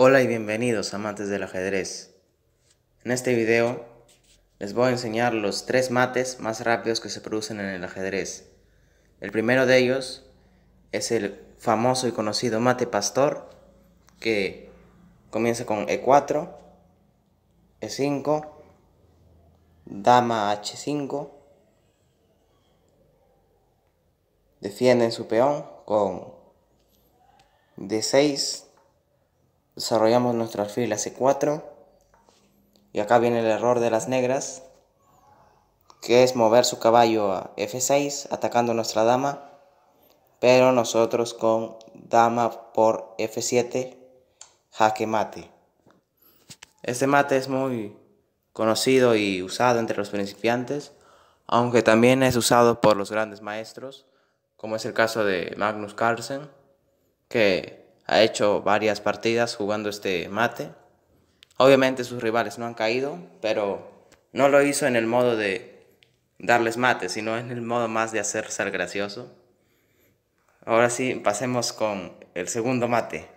Hola y bienvenidos amantes del ajedrez. En este video les voy a enseñar los tres mates más rápidos que se producen en el ajedrez. El primero de ellos es el famoso y conocido mate pastor que comienza con E4, E5, Dama H5, defienden su peón con D6, desarrollamos nuestra fila C4 y acá viene el error de las negras que es mover su caballo a F6 atacando nuestra dama pero nosotros con dama por F7 jaque mate. Este mate es muy conocido y usado entre los principiantes aunque también es usado por los grandes maestros como es el caso de Magnus Carlsen que ha hecho varias partidas jugando este mate. Obviamente sus rivales no han caído, pero no lo hizo en el modo de darles mate, sino en el modo más de hacer ser gracioso. Ahora sí, pasemos con el segundo mate.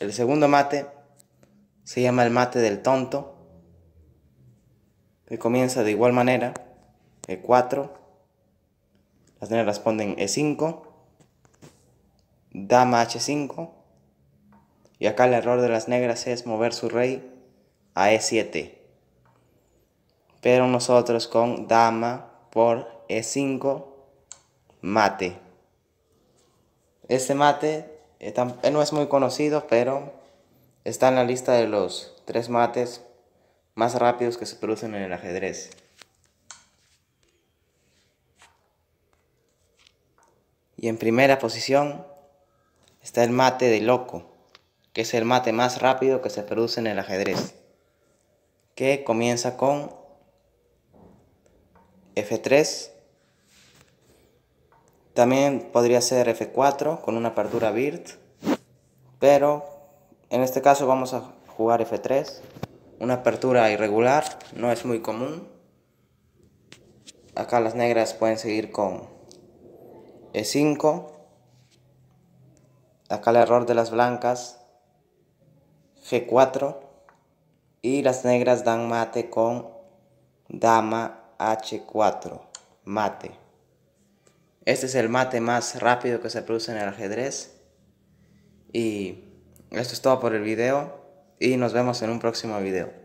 El segundo mate se llama el mate del tonto, que comienza de igual manera, E4, las negras responden E5, dama h5 y acá el error de las negras es mover su rey a e7 pero nosotros con dama por e5 mate. Este mate eh, no es muy conocido pero está en la lista de los tres mates más rápidos que se producen en el ajedrez. Y en primera posición está el mate de loco, que es el mate más rápido que se produce en el ajedrez, que comienza con F3, también podría ser F4 con una apertura Birt, pero en este caso vamos a jugar F3, una apertura irregular, no es muy común. Acá las negras pueden seguir con E5, acá el error de las blancas, G4, y las negras dan mate con dama H4, mate. Este es el mate más rápido que se produce en el ajedrez. Y esto es todo por el video y nos vemos en un próximo video.